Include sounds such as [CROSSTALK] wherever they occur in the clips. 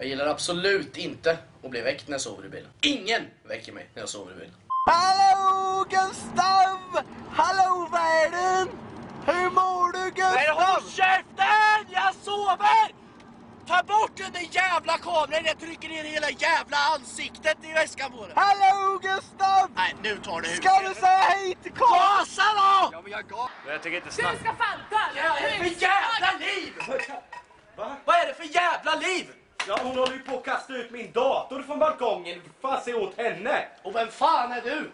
Jag gillar absolut inte att bli väckt när jag sover i bilen. Ingen väcker mig när jag sover i bilen. Hallå Gustav! Hallå världen! Hur mår du Gustav? Men håll käften! Jag sover! Ta bort den där jävla kameran, jag trycker ner hela jävla ansiktet i väskan på dig. Hallå Gustav! Nej, nu tar det hus. Ska du säga hej till Karl? Gasa då! Ja, men jag gav... Jag tycker inte Du snacka. ska fan dö! Vad är det för jävla liv? Vad är det för jävla liv? Ja, hon håller ju på att kasta ut min dator från balkongen. Fan, se åt henne. Och vem fan är du?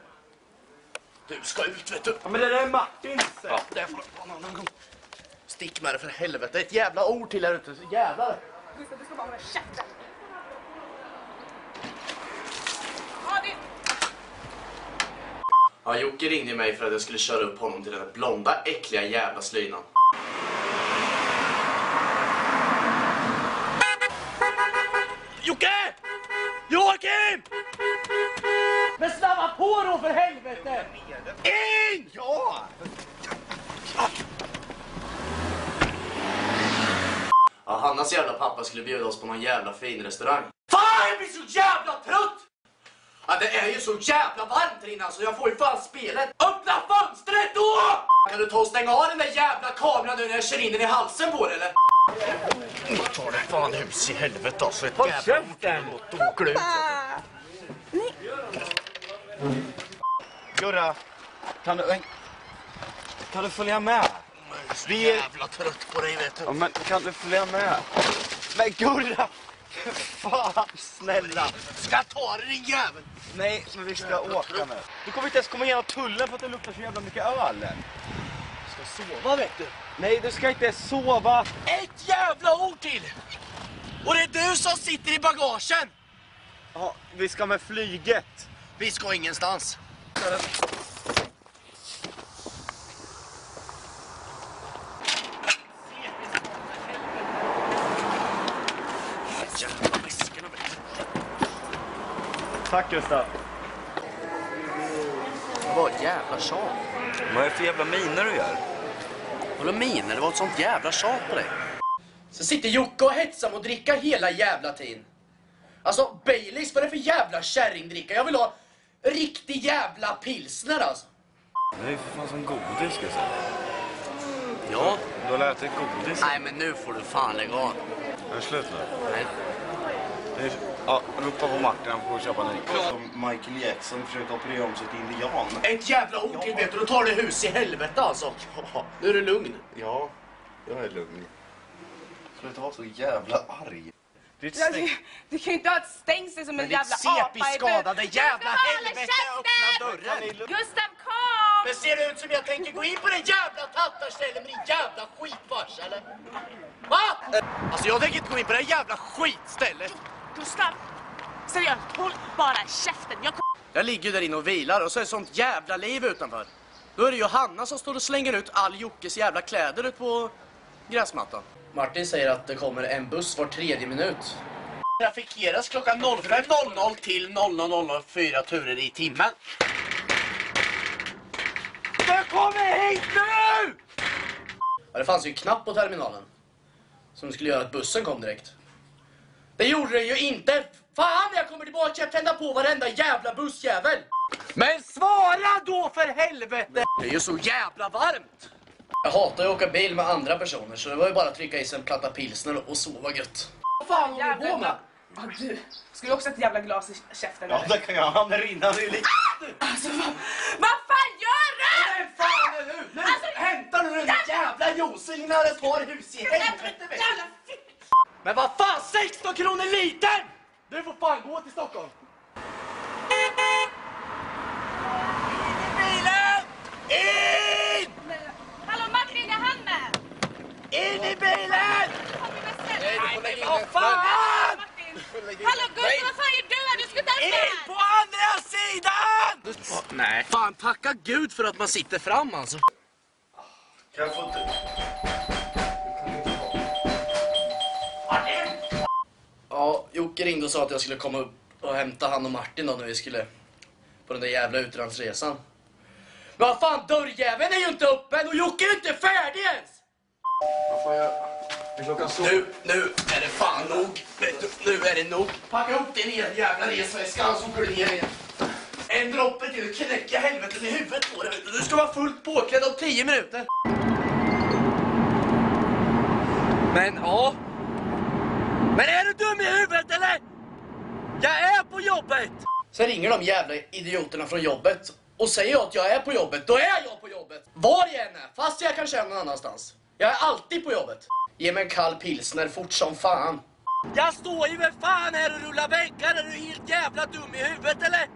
Du ska ut vet du. Ja, men det där är Martins. Ja, det får du annan gång. Stick med det för helvete. Ett jävla ord till här ute. Så jävlar. Gustav, du ska bara hålla käften. Ja, det... Ja, Jocke ringde mig för att jag skulle köra upp honom till den där blonda, äckliga jävla slynan. Jocke! Joakim! Men snabba på då för helvete! In! Ja! Ja, Hannas jävla pappa skulle bjuda oss på någon jävla fin restaurang. Fan, jag blir så jävla trött! Ja, det är ju så jävla varmt här inne alltså. Jag får ju fan spelet. Öppna fönstret då! Kan du ta och stänga av den där jävla kameran nu när jag kör in den i halsen på dig eller? Ta dig fan hus i helvete alltså. Ett Håll jävla käften! Ut. Gurra, kan du... Kan du följa med? Jag är så Vi är- jävla trött på dig vet du. Ja, men kan du följa med? Men Gurra! [LAUGHS] Fan, snälla! Ska ta dig din jävel! Nej, men vi ska åka nu. Du kommer inte ens komma igenom tullen för att det luktar så jävla mycket öl. Ska sova vet du. Nej, du ska inte sova. Ett jävla ord till! Och det är du som sitter i bagagen! Ja, vi ska med flyget. Vi ska ingenstans. Jävla väskorna vet du. Tack Gustav. Vad jävla tjat. Vad är det för jävla miner du gör? Vadå miner? Det var ett sånt jävla tjat på dig. Så sitter Jocke och hetsar mot dricka hela jävla tiden. Alltså Baileys, vad är det för jävla kärringdricka? Jag vill ha riktig jävla pilsner alltså. Det är ju för fan som godis Gustav. Ja. Du har ätit godis. Nej men nu får du fan lägga av. Är det slut nu? Nej. Är- Ja, ropa på Martin, han får köpa en ny. Som Michael Jackson försökte operera om sig till indian. Ett jävla vet du, då tar det hus i helvete alltså. Nu är du lugn. Ja, jag är lugn. Sluta vara så jävla arg. Ja, du, du kan ju inte ha ett stängsel som en jävla apa i CP-skadade bur. jävla helvete öppna dörren! Gustav, kom! Men ser det ut som jag tänker gå in på det jävla tattarstället med din jävla skitfarsa eller? Va? Alltså jag tänker inte gå in på det jävla skitstället. Gustav, seriöst, håll bara käften. Jag. Jag ligger ju där inne och vilar och så är det sånt jävla liv utanför. Då är det Johanna som står och slänger ut all Jockes jävla kläder ut på gräsmattan. Martin säger att det kommer en buss var tredje minut. Trafikeras klockan 05.00 till 00.00 fyra turer i timmen. Du kommer hit nu! Ja, det fanns ju en knapp på terminalen. Som skulle göra att bussen kom direkt. Det gjorde den ju inte! Fan, jag kommer tillbaka jag tända på varenda jävla bussjävel! Men svara då för helvete! Det är ju så jävla varmt! Jag hatar ju att åka bil med andra personer så det var ju bara att trycka i sig en platta pilsner och sova gött. Vad fan håller du på med? Ja, du. Ska du också ha ett jävla glas i käften Ja, eller? det kan jag. Han är rinnande i lite. Alltså, vad, vad fan gör du? Vem fan är du? Nu Alltså, hämtar du den jävla juicen innan det tar hus i helvete! Jävla! Men vad fan, 16 kronor litern! Du får fan gå till Stockholm. Bilen! In! Hallå Martin, är han med? In i bilen! Nej, vad fan! Hallå Gustav, vad fan gör du här? Du ska inte In ens på här! andra sidan! Nej. Fan, tacka gud för att man sitter fram alltså. Kan jag få inte... Jocke ringde och sa att jag skulle komma upp och hämta han och Martin då när vi skulle på den där jävla utlandsresan. Men vad fan, dörrjäveln är ju inte öppen och Jocke är ju inte färdig ens! Vad får jag... Är klockan så? Nu, nu är det fan nog. Nu är det nog. Packa upp din jävla resväska så åker du ner igen. En droppe till, knäcka helvetet i huvudet på dig. Du ska vara fullt påklädd om tio minuter. Men ja. Men är du dum? Jag är på jobbet! Sen ringer de jävla idioterna från jobbet och säger jag att jag är på jobbet, då är jag på jobbet. Var jag än är, fast jag kan känna någon annanstans. Jag är alltid på jobbet. Ge mig en kall pilsner fort som fan. Jag står ju för fan här och rullar väggar. Är du helt jävla dum i huvudet eller?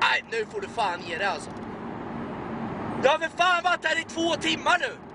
Nej, nu får du fan ge dig alltså. Jag har för fan varit här i två timmar nu.